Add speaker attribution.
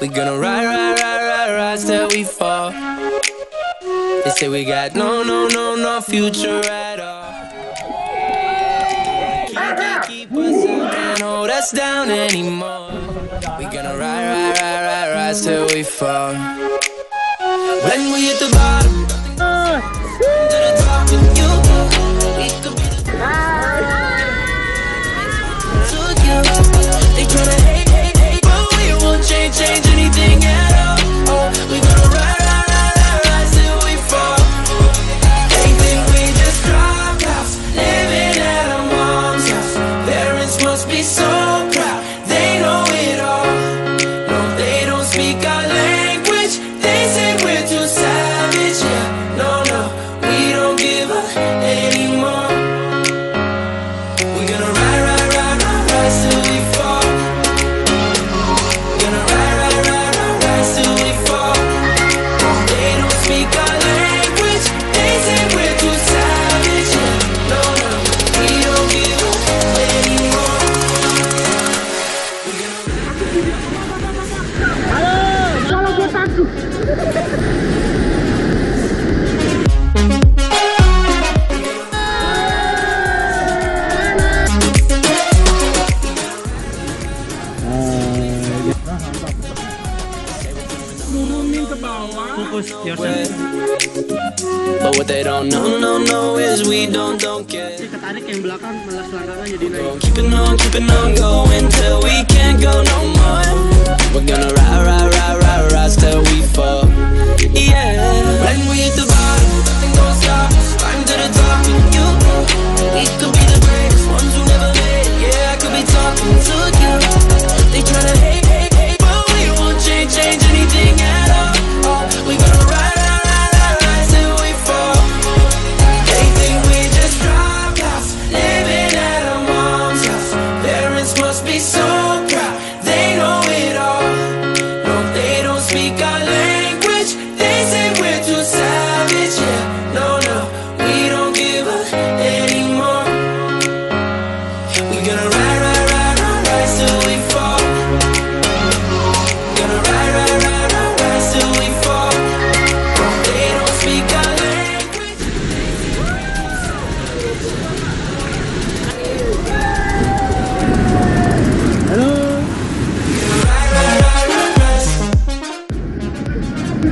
Speaker 1: We gonna ride, ride, ride, ride, ride till we fall. They say we got no, no, no, no future at all. hold us down anymore. We're gonna ride, ride, ride, ride, rise till we fall. When we hit the bottom. be so Solo que passo.
Speaker 2: Uh-huh.
Speaker 1: But what they don't know, no, no is we don't, don't care.
Speaker 2: Kasi ketarik yang belakang, malas
Speaker 1: Keeping on, keeping on going till we can't go no more We're gonna ride, ride